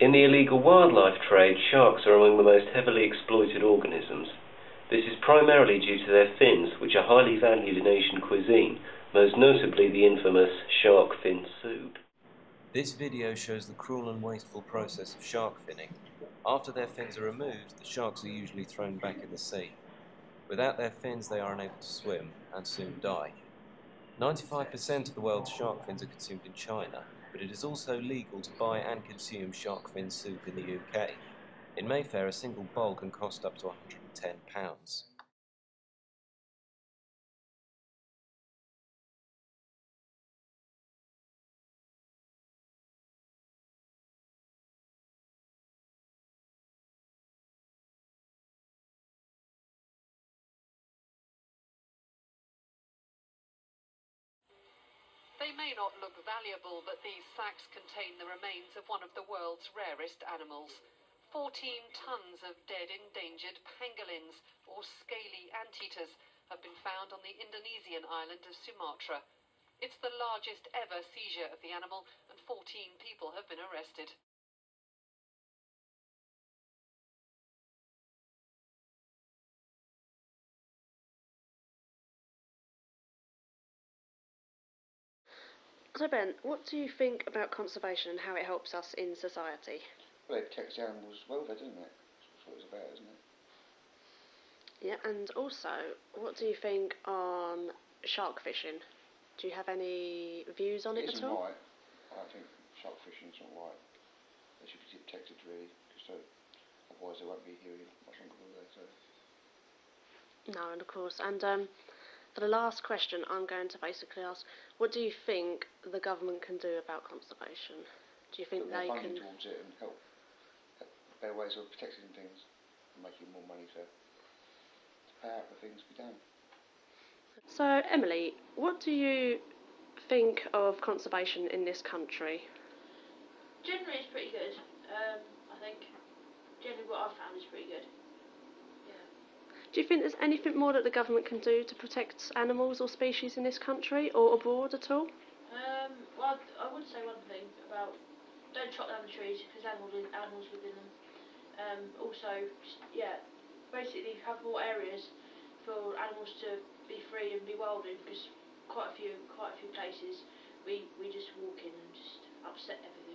In the illegal wildlife trade, sharks are among the most heavily exploited organisms. This is primarily due to their fins, which are highly valued in Asian cuisine, most notably the infamous shark fin soup. This video shows the cruel and wasteful process of shark finning. After their fins are removed, the sharks are usually thrown back in the sea. Without their fins, they are unable to swim and soon die. 95% of the world's shark fins are consumed in China, but it is also legal to buy and consume shark fin soup in the UK. In Mayfair, a single bowl can cost up to £110. They may not look valuable, but these sacks contain the remains of one of the world's rarest animals. 14 tons of dead endangered pangolins, or scaly anteaters, have been found on the Indonesian island of Sumatra. It's the largest ever seizure of the animal, and 14 people have been arrested. So Ben, what do you think about conservation and how it helps us in society? Well, it protects the animals' welfare, doesn't it? That's what it's about, isn't it? Yeah, and also, what do you think on shark finning? Do you have any views on it, it at all? right. I think shark finning is not right. They should be protected, really, because otherwise they won't be here much longer, will they? So. No, and of course, and um, for the last question, I'm going to basically ask, what do you think the government can do about conservation? Do you think they funding can? towards it and help, help better ways of protecting things and making more money to, to pay out for things to be done. So, Emily, what do you think of conservation in this country? Generally, it's pretty good. Um, I think generally what I've found is pretty good. Do you think there's anything more that the government can do to protect animals or species in this country or abroad at all? Um, well, I'd- say one thing about don't chop down the trees because animals animals live in them. Um, also, yeah, basically have more areas for animals to be free and be wild in because quite a few quite a few places we we just walk in and just upset everything.